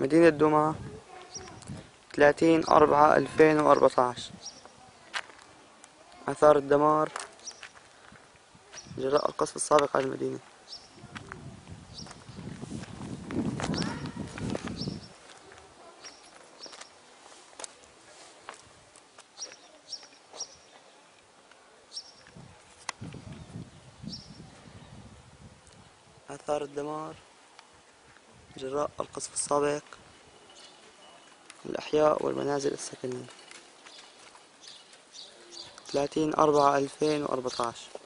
مدينة دوما 30 أربعة 2014 آثار الدمار جراء القصف السابق على المدينة. آثار الدمار. جراء القصف السابق الأحياء والمنازل السكنية 30 أربعة 2014